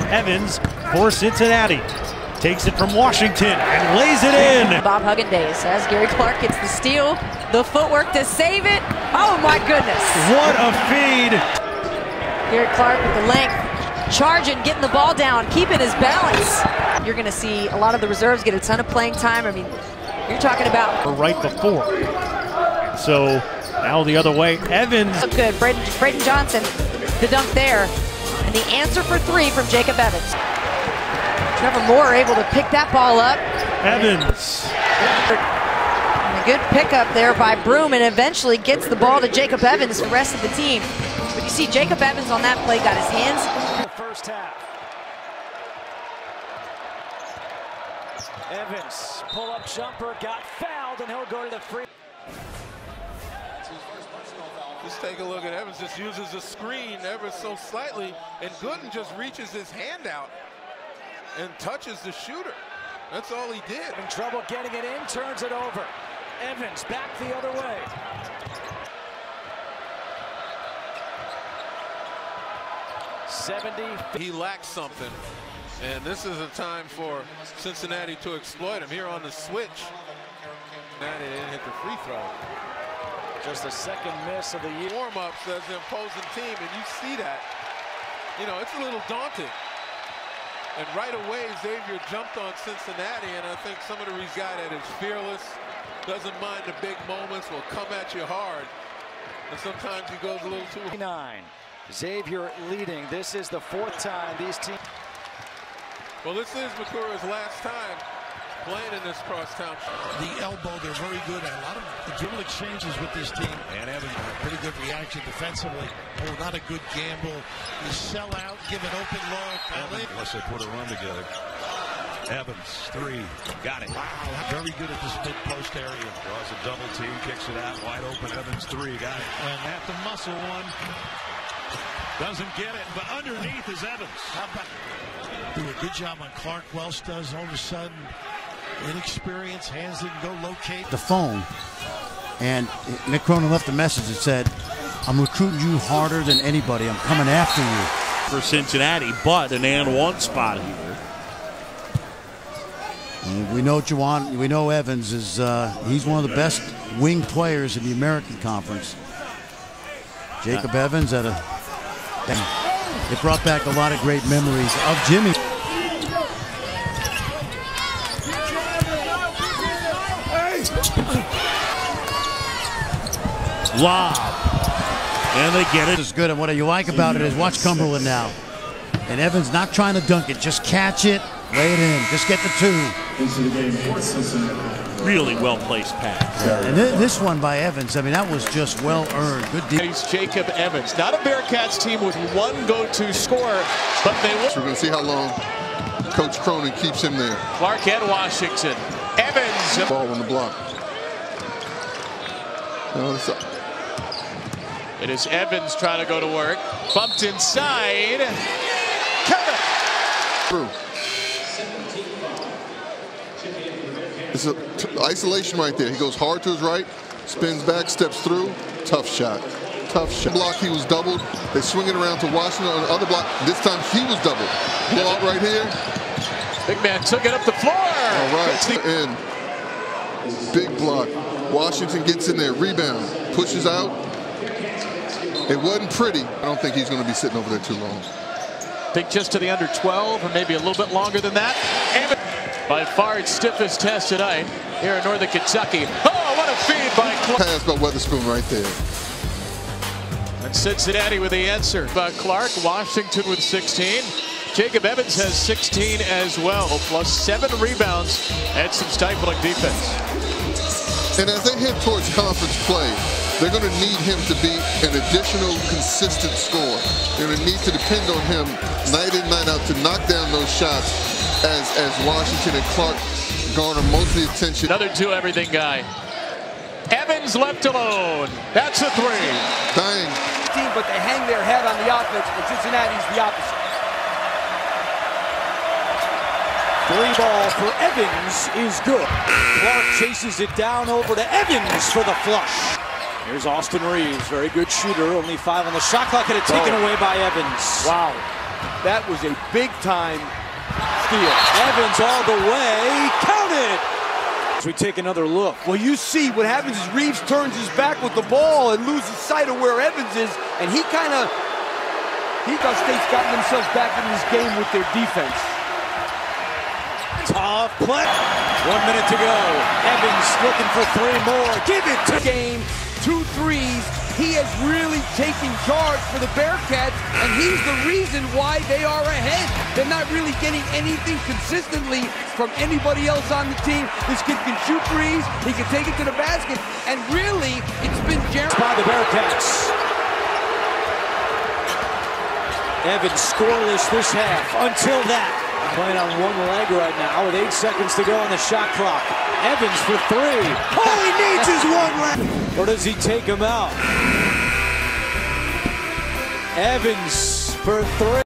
Evans. Evans for Cincinnati. Takes it from Washington and lays it in. Bob Huggins as Gary Clark gets the steal, the footwork to save it. Oh my goodness. What a feed. Gary Clark with the length, charging, getting the ball down, keeping his balance. You're going to see a lot of the reserves get a ton of playing time. I mean, you're talking about right before. So now the other way. Evans. Good. Braden, Braden Johnson, the dunk there. And the answer for three from Jacob Evans. Trevor Moore able to pick that ball up. Evans. And a good pickup there by Broome and eventually gets the ball to Jacob Evans, the rest of the team. But you see Jacob Evans on that play got his hands. The first half. Evans, pull-up jumper, got fouled, and he'll go to the free. Just take a look at Evans, just uses the screen ever so slightly, and Gooden just reaches his hand out and touches the shooter. That's all he did. In trouble getting it in, turns it over. Evans back the other way. Seventy. He lacks something, and this is a time for Cincinnati to exploit him. Here on the switch, Cincinnati didn't hit the free throw. Just the second miss of the year. Warm-ups as an opposing team, and you see that. You know, it's a little daunting. And right away, Xavier jumped on Cincinnati, and I think some of the guy that is fearless, doesn't mind the big moments, will come at you hard. And sometimes he goes a little too... Nine. Xavier leading. This is the fourth time these teams... Well, this is Macura's last time playing in this crosstown. The elbow, they're very good at a lot of dribble exchanges with this team. And Evans, a pretty good reaction defensively. Oh, not a good gamble. You sell out, give an open look. Unless they put a run together. Evans, three. Got it. Wow, very good at this mid-post area. Draws a double team, kicks it out, wide open. Evans, three. Got it. And at the muscle one. Doesn't get it, but underneath is Evans. How about do a good job on Clark. Welsh does all of a sudden inexperience, hands didn't go locate. The phone, and Mick Cronin left a message that said, I'm recruiting you harder than anybody. I'm coming after you. For Cincinnati, but an and one spot here. And we know Juwan, we know Evans is uh, he's one of the best wing players in the American Conference. Jacob Evans at a it brought back a lot of great memories of Jimmy. Lob. And they get it. It's good. And what you like about it is watch Cumberland now. And Evans not trying to dunk it. Just catch it, lay it in. Just get the two. Really well placed pass. And th this one by Evans, I mean, that was just well earned. Good deal. He's Jacob Evans. Not a Bearcats team with one go-to scorer, but they will. We're going to see how long Coach Cronin keeps him there. Clark and Washington. Evans. Ball on the block. It is Evans trying to go to work. Bumped inside. Kevin. Through. It's a isolation right there. He goes hard to his right, spins back, steps through. Tough shot. Tough shot. Block, he was doubled. They swing it around to Washington on the other block. This time he was doubled. Out right here. Big man took it up the floor. All right. In. Big block. Washington gets in there. Rebound. Pushes out. It wasn't pretty. I don't think he's going to be sitting over there too long. I think just to the under 12 or maybe a little bit longer than that. By far its stiffest test tonight here in Northern Kentucky. Oh, what a feed by Clark. Pass by Weatherspoon right there. And Cincinnati with the answer. By Clark, Washington with 16. Jacob Evans has 16 as well, plus seven rebounds and some stifling defense. And as they head towards conference play, they're going to need him to be an additional consistent scorer. They're going to need to depend on him night in, night out to knock down those shots as, as Washington and Clark garner most of the attention. Another two-everything guy. Evans left alone. That's a three. Dang. Team, but they hang their head on the offense, and Cincinnati's the opposite. Three ball for Evans is good. Clark chases it down over to Evans for the flush. Here's Austin Reaves, very good shooter, only five on the shot clock, and it taken oh. away by Evans. Wow. That was a big-time steal. Evans all the way. Count it. As we take another look. Well, you see what happens is Reeves turns his back with the ball and loses sight of where Evans is, and he kind of, Utah State's gotten themselves back in this game with their defense. Tough play. One minute to go. Evans looking for three more. Give it to game. Two threes. He has really taken charge for the Bearcats, and he's the reason why they are ahead. They're not really getting anything consistently from anybody else on the team. This kid can shoot threes. He can take it to the basket, and really, it's been Jared. By the Bearcats. Evans scoreless this half until that. Playing on one leg right now with eight seconds to go on the shot clock. Evans for three. All he needs is one leg. Or does he take him out? Evans for three.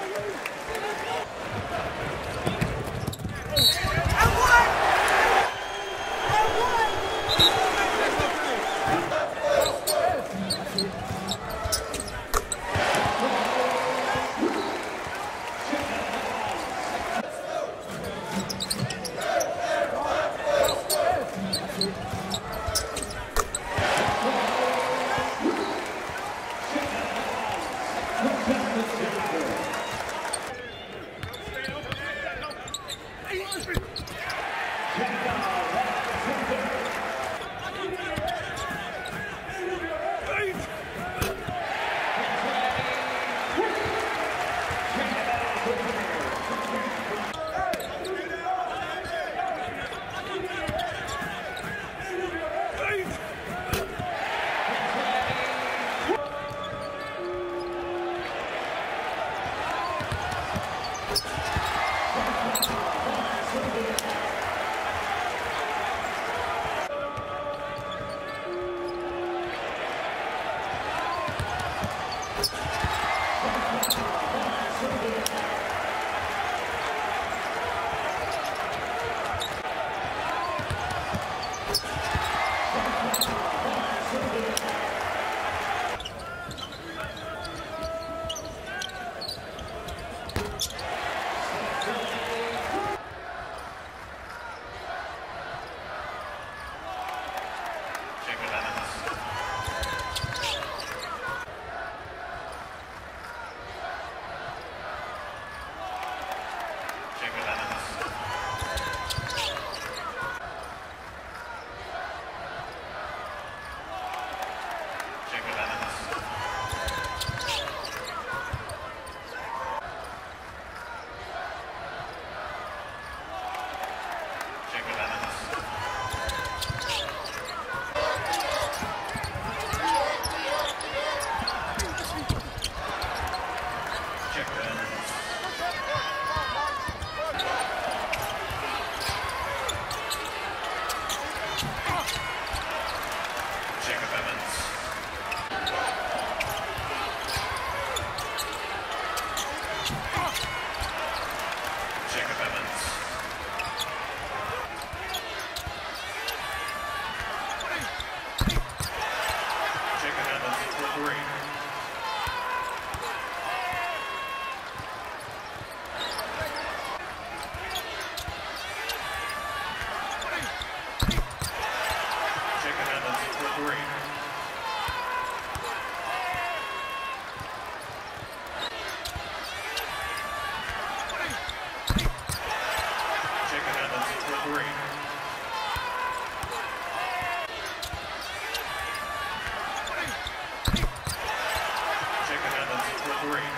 Hallelujah. Jacob Evans. Jacob Evans for three. Jacob Evans for three. Jacob Evans for three. Jacob Evans for three.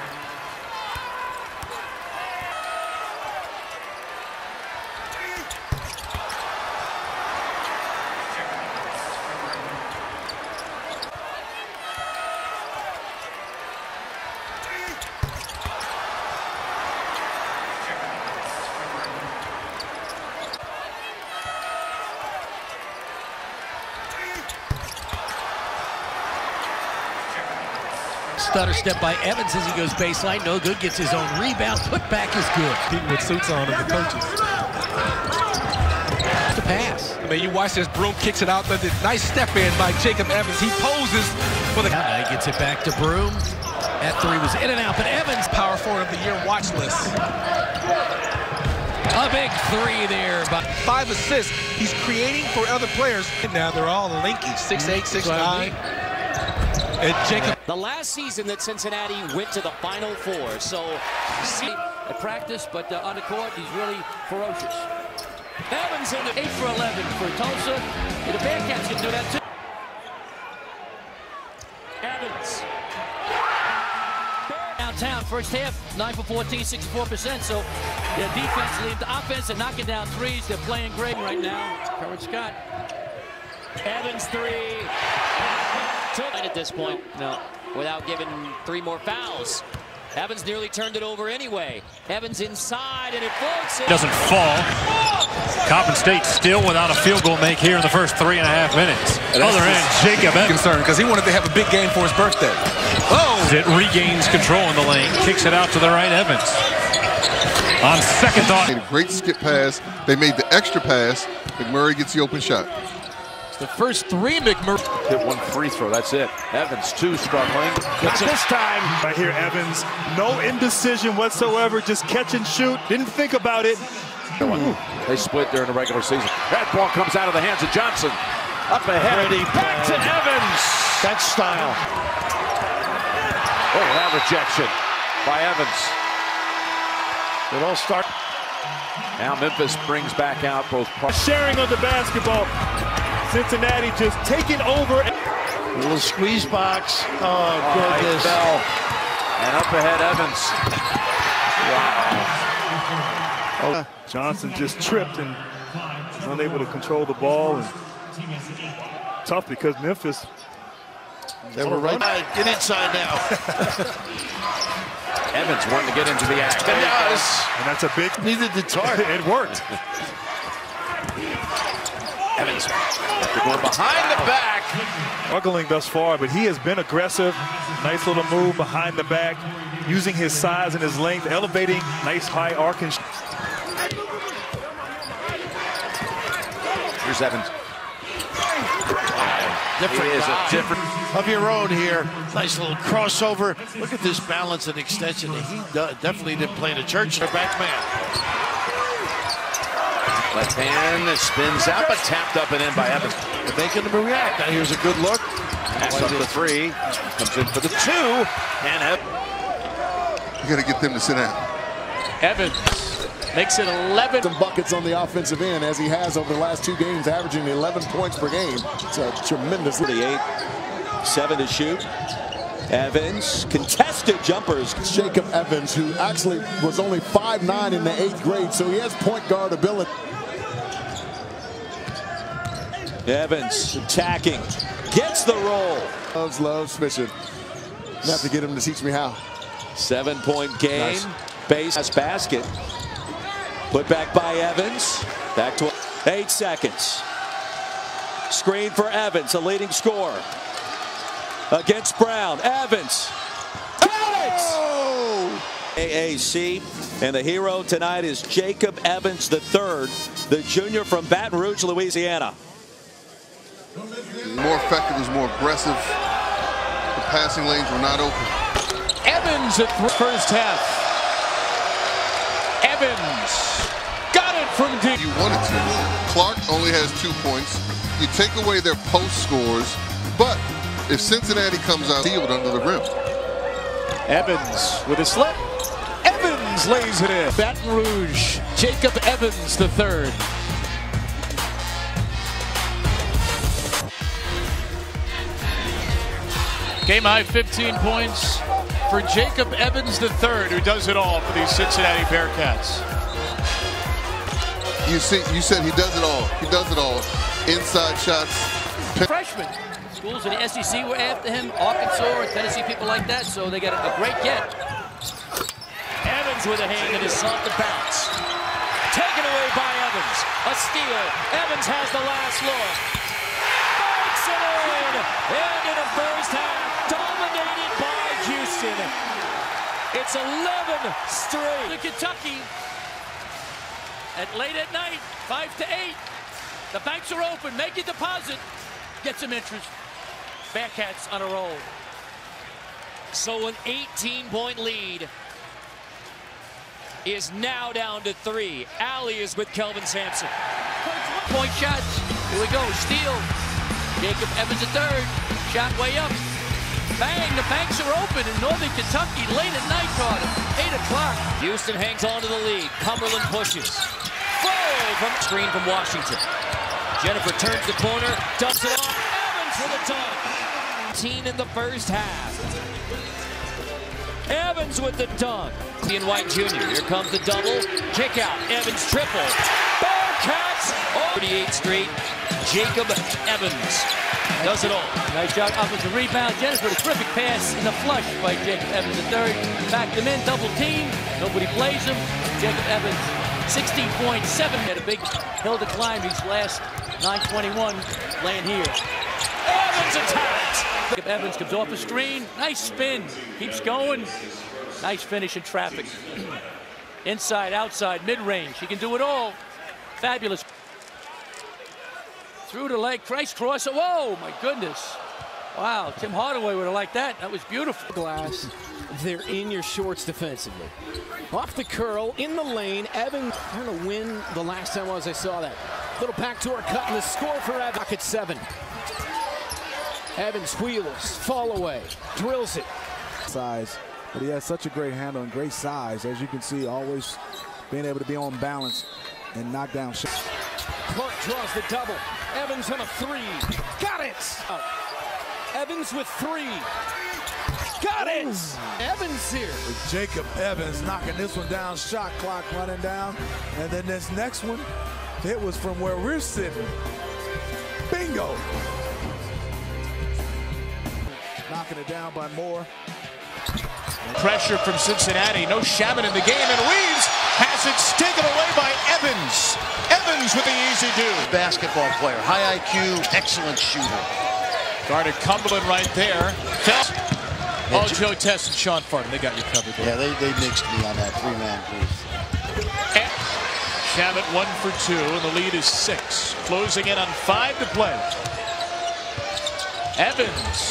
Stutter step by Evans as he goes baseline. No good. Gets his own rebound. Put back is good. People with suits on and the coaches. The pass. I mean, you watch this. Broome kicks it out. The nice step in by Jacob Evans. He poses for the. Now he gets it back to Broome. That three was in and out, but Evans. Power forward of the year watch list. A big three there. By Five assists. He's creating for other players. And now they're all linky. 6'8", 6'9". And Jacob. The last season that Cincinnati went to the Final Four. So, see at practice, but uh, on the court, he's really ferocious. Evans in the 8 for 11 for Tulsa. And the Bearcats can do that too. Evans. Downtown, first half, 9 for 14, 64%. So, their defense leads the offense and knocking down threes. They're playing great right now. Curran Scott. Evans three. At this point, no, without giving three more fouls. Evans nearly turned it over anyway. Evans inside and it floats. in. Doesn't fall. Coppin State still without a field goal make here in the first three and a half minutes. Other end, Jacob Evans. concerned because he wanted to have a big game for his birthday. Oh! It regains control in the lane, kicks it out to the right, Evans. On second thought. Made a great skip pass. They made the extra pass. McMurray gets the open shot. The first three, McMurray. Hit one free throw. That's it. Evans, two, struggling. Not this time. Right here, Evans. No indecision whatsoever. Just catch and shoot. Didn't think about it. They split during the regular season. That ball comes out of the hands of Johnson. Up ahead. Back to Evans. That's style. Oh, that rejection by Evans. It all starts. Now Memphis brings back out both. Sharing of the basketball. Cincinnati just taking over. A little squeeze box. Oh, oh, Nice goodness. bell. And up ahead, Evans. Oh, Johnson just tripped and unable to control the ball. And tough because Memphis. They were right. Get inside now. Evans wanting to get into the act. And does. And that's a big. Needed the target. it worked. Evans. They're going behind the back. Struggling thus far, but he has been aggressive. Nice little move behind the back, using his size and his length, elevating. Nice high arc and. Here's Evans. Different He is a different. of your own here. Nice little crossover. Look at this balance and extension. He definitely didn't play the church. Their back man. Left hand spins out, but tapped up and in by Evans. They're making him react. Now here's a good look. Pass up the three. Comes in for the two. And Evans. You got to get them to sit down. Evans makes it 11. Some buckets on the offensive end as he has over the last two games, averaging 11 points per game. It's a tremendous. 48, seven to shoot. Evans, contested jumpers. Jacob Evans, who actually was only 5'9 in the eighth grade, so he has point guard ability. Evans attacking, gets the roll. Loves, loves fishing. Have to get him to teach me how. Seven point game, Nice. base basket. Put back by Evans. Back to eight seconds. Screen for Evans, a leading scorer. Against Brown. Evans. Evans! AAC. And the hero tonight is Jacob Evans III, the junior from Baton Rouge, Louisiana. More effective, was more aggressive. The passing lanes were not open. Evans at the first half. Evans got it from deep. You wanted to. Clark only has two points. You take away their post scores, but if Cincinnati comes out sealed under the rim. Evans with a slip. Evans lays it in. Baton Rouge, Jacob Evans the third. Game high 15 points for Jacob Evans III, who does it all for these Cincinnati Bearcats. You see, you said he does it all. He does it all. Inside shots. Freshman. Schools in the SEC were after him, Arkansas or Tennessee, people like that, so they got a, a great get. Evans with a hand that is sought to bounce. Taken away by Evans. A steal. Evans has the last look. Banks it in. End of the first half. It's 11 straight. To Kentucky. At late at night, five to eight. The banks are open. Make a deposit. Get some interest. Bearcats on a roll. So an 18-point lead is now down to three. Alley is with Kelvin Sampson. Point shots. Here we go. Steal. Jacob Evans a third. Shot way up. Bang. The banks are open in Northern Kentucky late at night, Carter. 8 o'clock. Houston hangs on to the lead. Cumberland pushes. From screen from Washington. Jenifer turns the corner, dumps it off. Evans for the dunk. 18 in the first half. Evans with the dunk. Ian White Jr. Here comes the double. Kick out. Evans triple. Bearcats. 38th Street. Jacob Evans does it all. Nice job offensive rebound. Jenifer, a terrific pass in the flush by Jacob Evans the third. Backed him in, double team. Nobody plays him. Jacob Evans, 16.7. Had a big hill to climb these last 921 laying here. Evans attacks. Jacob Evans comes off the screen. Nice spin. Keeps going. Nice finish in traffic. Inside, outside, mid-range. He can do it all. Fabulous. Through the leg, Christ cross. Whoa, oh, my goodness. Wow, Tim Hardaway would have liked that. That was beautiful. Glass, they're in your shorts defensively. Off the curl, in the lane. Evans trying to win the last time was I saw that. Little backdoor cut and the score for Evans. At seven. Evans wheels, fall away, drills it. Size, but he has such a great handle and great size. As you can see, always being able to be on balance and knock down shots. Clark draws the double. Evans on a three. Got it! Oh. Evans with three. Got it! Ooh. Evans here. With Jacob Evans knocking this one down, shot clock running down. And then this next one, it was from where we're sitting. Bingo! Knocking it down by Moore. Pressure from Cincinnati. No Shamet in the game, and Weaves has it taken away by Evans. Evans with the easy do. Basketball player, high IQ, excellent shooter. Guarded Cumberland right there. Oh, Joe Test and Sean Farton, they got you covered there. Yeah, they, they mixed me on that three-man booth. Shamet one for two, and the lead is six. Closing in on five to play. Evans